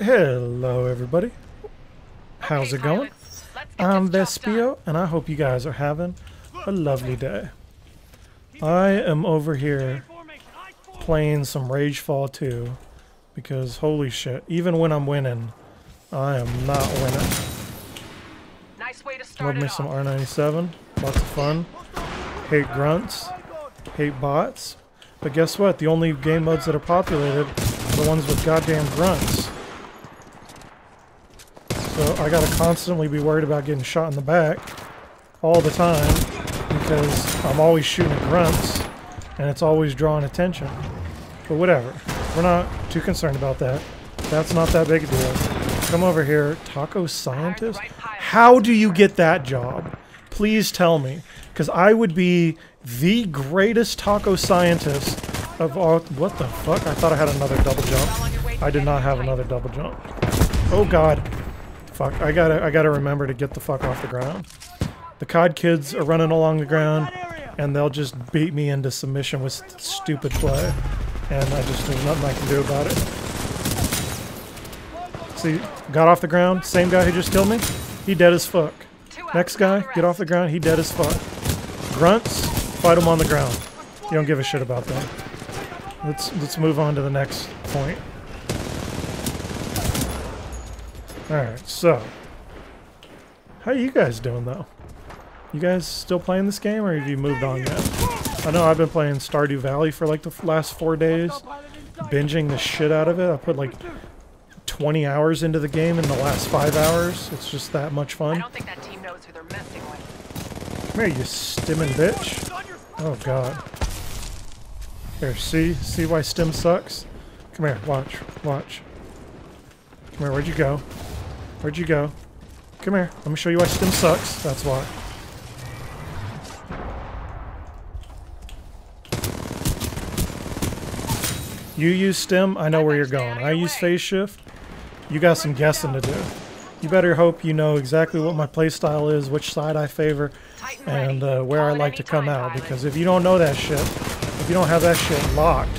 Hello, everybody. How's it going? I'm Vespillo, and I hope you guys are having a lovely day. I am over here playing some Ragefall 2 because holy shit, even when I'm winning, I am not winning. Nice way to start Love me some. R97, lots of fun. Hate grunts, hate bots, but guess what? The only game modes that are populated are the ones with goddamn grunts. I gotta constantly be worried about getting shot in the back all the time because I'm always shooting at grunts and it's always drawing attention. But whatever. We're not too concerned about that. That's not that big a deal. Come over here, taco scientist. How do you get that job? Please tell me. Because I would be the greatest taco scientist of all. What the fuck? I thought I had another double jump. I did not have another double jump. Oh god. Fuck. I gotta I gotta remember to get the fuck off the ground. The COD kids are running along the ground and they'll just beat me into submission with st- stupid play. And I just there's nothing I can do about it. See, got off the ground. Same guy who just killed me. He dead as fuck. Next guy, get off the ground. He dead as fuck. Grunts, fight him on the ground. You don't give a shit about them. Let's let's move on to the next point. All right, so how you guys doing though? You guys still playing this game, or have you moved on yet? I know I've been playing Stardew Valley for like the last four days, binging the shit out of it. I put like 20 hours into the game in the last five hours. It's just that much I fun. don't think that team knows who they're messing with. Come here, you stimming bitch. Oh god. Here, see? See why stim sucks? Come here, watch, watch. Come here, where'd you go? Where'd you go? Come here, let me show you why stim sucks. That's why. You use stim, I know where you're going. I use phase shift. You got some guessing to do. You better hope you know exactly what my playstyle is, which side I favor, and uh, where I like to come out. Because if you don't know that shit, if you don't have that shit locked,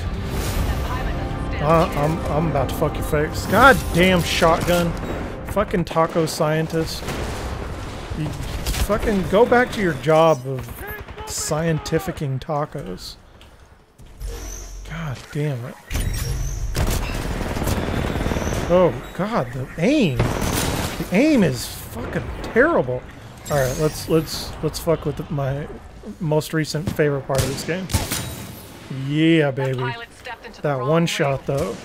That pilot doesn't stand uh, a I'm. I'm about to fuck your face. God damn shotgun, fucking taco scientist. You fucking go back to your job of scientificing tacos. God damn it. Oh god, the aim. The aim is fucking terrible. All right, let's let's let's fuck with my most recent favorite part of this game. Yeah, baby. pilot stepped into the That one shot though.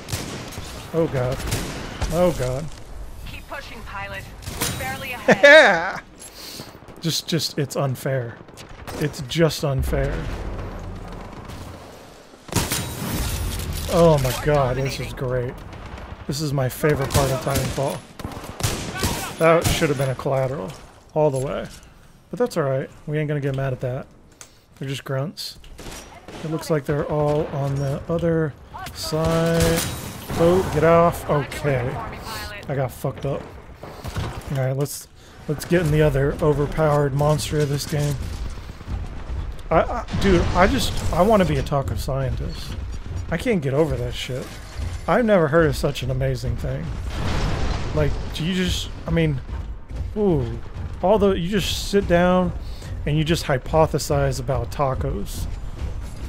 Oh god. Oh god. Pushing, pilot. We're barely ahead. Yeah. Just just it's unfair. It's just unfair. Oh my god, this is great. This is my favorite part of Titanfall. That should have been a collateral all the way. But that's alright. We ain't gonna get mad at that. They're just grunts. It looks like they're all on the other side. Oh, get off. Okay. I got fucked up. Alright, let's let's get in the other overpowered monster of this game. I, I dude, I just I want to be a taco scientist. I can't get over that shit. I've never heard of such an amazing thing. Like, you just I mean, ooh, all the you just sit down and you just hypothesize about tacos.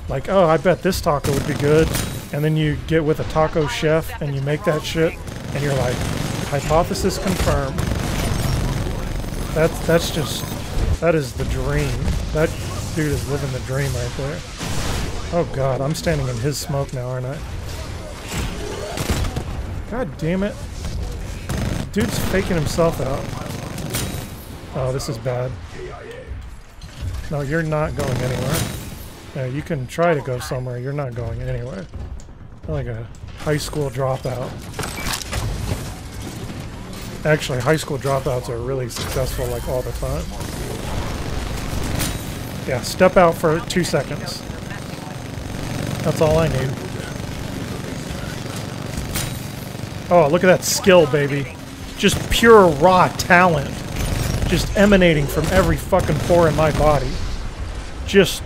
Like, oh, I bet this taco would be good. And then you get with a taco chef and you make that shit and you're like, hypothesis confirmed. That's that's just that is the dream. That dude is living the dream right there. Oh god, I'm standing in his smoke now, aren't I? God damn it. Dude's faking himself out. Oh, this is bad. No, you're not going anywhere. Yeah, you can try to go somewhere. You're not going anywhere. Like a high school dropout. Actually, high school dropouts are really successful like all the time. Yeah, step out for two seconds. That's all I need. Oh, look at that skill, baby. Just pure raw talent. Just emanating from every fucking pore in my body. Just,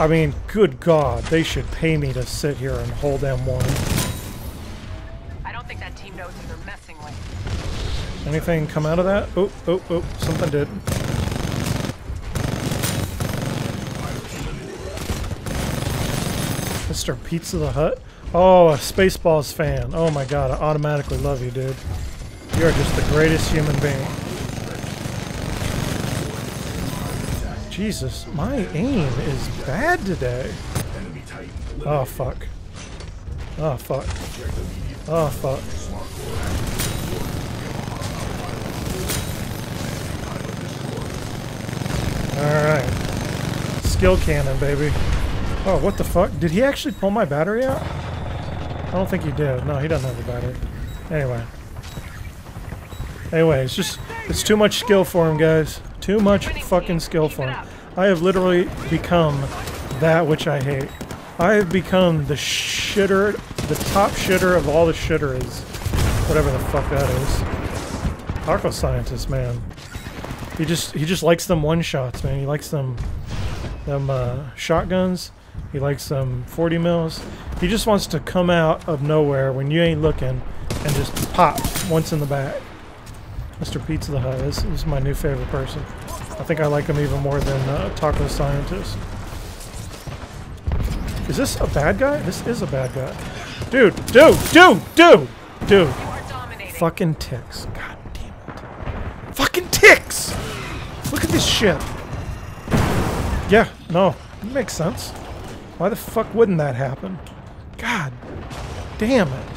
I mean, good God, they should pay me to sit here and hold M1. Anything come out of that? Oh, oh, oh, something did. Mr. Pizza the Hut? Oh, a Spaceballs fan. Oh my god, I automatically love you, dude. You are just the greatest human being. Jesus, my aim is bad today. Oh, fuck. Oh, fuck. Oh, fuck. Alright. Skill cannon, baby. Oh, what the fuck? Did he actually pull my battery out? I don't think he did. No, he doesn't have a battery. Anyway. Anyway, it's just, it's too much skill for him, guys. Too much fucking skill for him. I have literally become that which I hate. I have become the shitter, the top shitter of all the shitters. Whatever the fuck that is. Taco scientist, man. He just he just likes them one shots, man. He likes them them uh, shotguns. He likes them 40 mils. He just wants to come out of nowhere when you ain't looking and just pop once in the back. Mr. Pizza the Hut is, is my new favorite person. I think I like him even more than uh, Taco Scientist. Is this a bad guy? This is a bad guy. Dude, dude, dude, dude, dude. Fucking ticks. God ticks! Look at this shit. Yeah, no. It makes sense. Why the fuck wouldn't that happen? God damn it.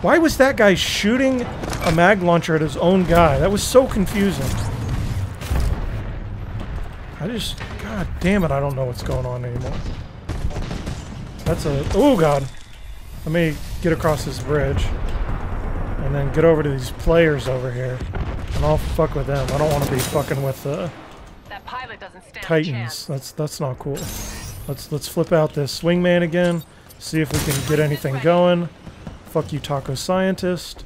Why was that guy shooting a mag launcher at his own guy? That was so confusing. I just... God damn it, I don't know what's going on anymore. That's a... Oh, God. Let me get across this bridge. And then get over to these players over here. And I'll fuck with them. I don't want to be fucking with the That pilot doesn't stand Titans. That's that's not cool. Let's let's flip out this Wingman again. See if we can get anything going. Fuck you, taco scientist.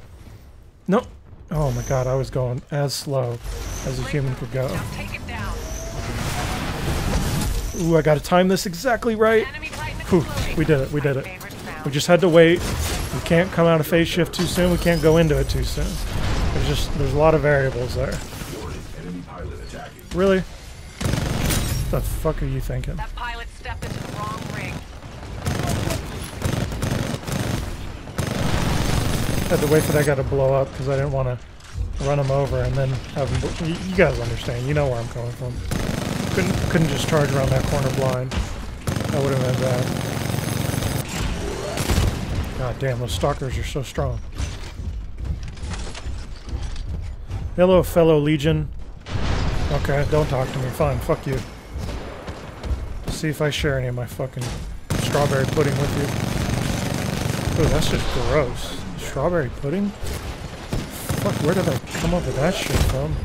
Nope. Oh my god, I was going as slow as a human could go. Now take it down. Ooh, I gotta time this exactly right. Whew, we did it, we did it. We just had to wait. We can't come out of phase shift too soon. We can't go into it too soon. There's just there's a lot of variables there. Really? What the fuck are you thinking? That pilot stepped into the wrong ring. Had to wait for that guy to blow up because I didn't want to run him over and then have him. You, you guys understand. You know where I'm coming from. Couldn't couldn't just charge around that corner blind. That would have been bad. God damn, those stalkers are so strong. Hello, fellow Legion. Okay, don't talk to me. Fine, fuck you. See if I share any of my fucking strawberry pudding with you. Ooh, that's just gross. Strawberry pudding? Fuck, where did I come up with that shit from?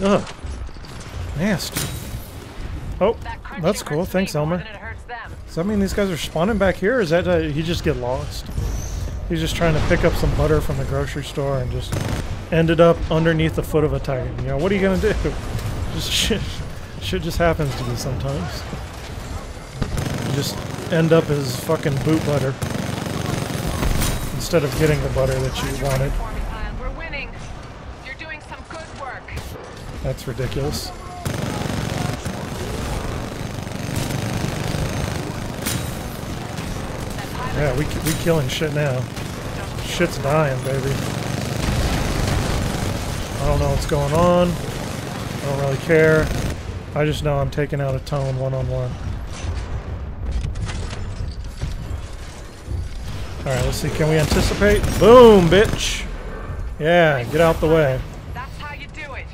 Ugh. Nasty. Oh, that's cool. Thanks, Elmer. than it hurts them. Does that mean these guys are spawning back here, or is that uh, he just get lost? He's just trying to pick up some butter from the grocery store and just ended up underneath the foot of a titan. You know, what are you gonna do? Just shit, shit just happens to me sometimes. You just end up as fucking boot butter instead of getting the butter that you wanted. That's me, Yeah, we we killing shit now. Shit's dying, baby. I don't know what's going on. I don't really care. I just know I'm taking out a tone one on one. Alright, let's see. Can we anticipate? Boom, bitch! Yeah, get out the way. That's how you do it.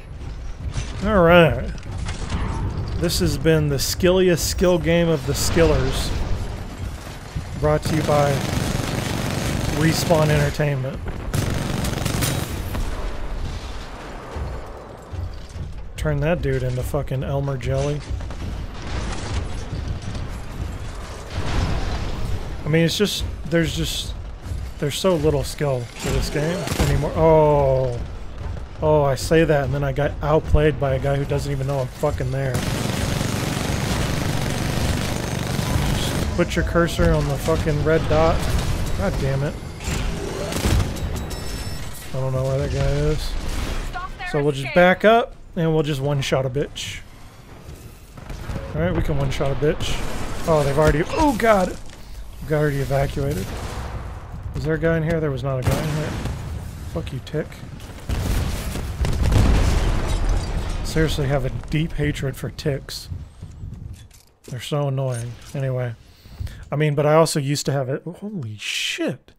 Alright. This has been the skilliest skill game of the skillers. Brought to you by Respawn Entertainment. Turn that dude into fucking Elmer Jelly. I mean, it's just, there's just, there's so little skill to this game anymore. Oh. Oh, I say that and then I got outplayed by a guy who doesn't even know I'm fucking there. Put your cursor on the fucking red dot. God damn it. I don't know where that guy is. So we'll just back up and we'll just one-shot a bitch. Alright, we can one-shot a bitch. Oh, they've already... Oh, God! We've already evacuated. Was there a guy in here? There was not a guy in here. Fuck you, Tick. Seriously have a deep hatred for ticks. They're so annoying. Anyway. I mean, but I also used to have it. Holy shit.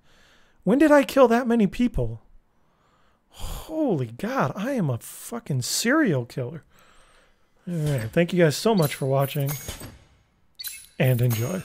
When did I kill that many people? Holy God, I am a fucking serial killer. Alright, thank you guys so much for watching. And enjoy.